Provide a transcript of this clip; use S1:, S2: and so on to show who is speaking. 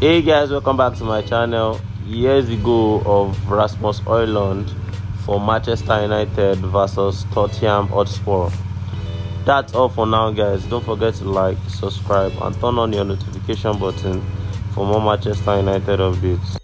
S1: hey guys welcome back to my channel. Years ago of rasmus hojlund for manchester united versus tottenham hotspur. That's all for now guys. Don't forget to like subscribe and turn on your notification button for more manchester united updates.